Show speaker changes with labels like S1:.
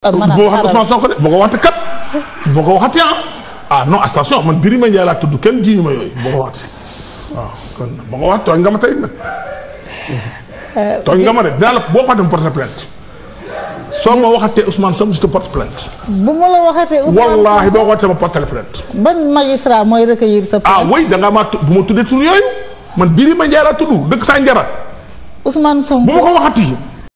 S1: maanaam
S2: boo waxat Ousmane Sonko de boo ko kat boo ko ah. ah non attention man Birima Ndiaye laa tudd kenn jiñu ma yooyu boo ah, ko waaw kon boo ko wax tooñ nga ma tey nag tooñ nga ma de dinaa la boo porte plainte soo ma waxatee Ousmane Sonko je porte plainte
S1: bu la waxatee Ousmane
S2: wallaahi boo ko ma porte plainte
S1: ban magistrat mooy recueillir sa
S2: ah oui da ngaa bu ma tuddee tur yooyu man Birima Ndiaye laa